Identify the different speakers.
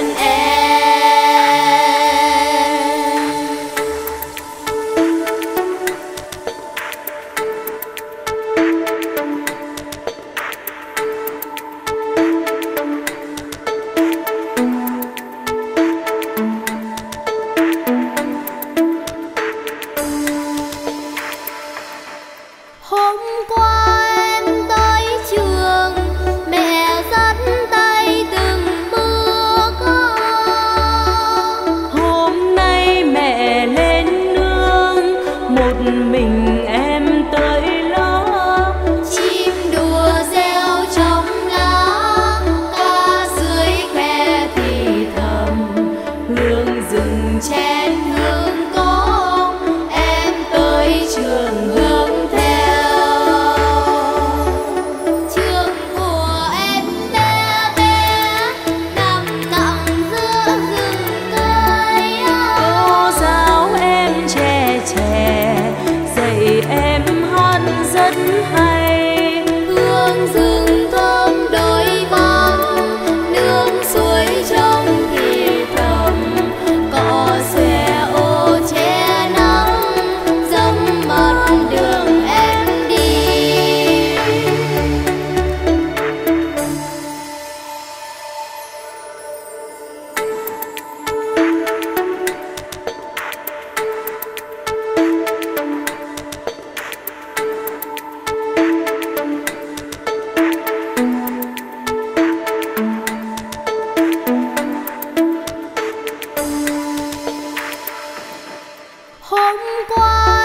Speaker 1: an end. 红光。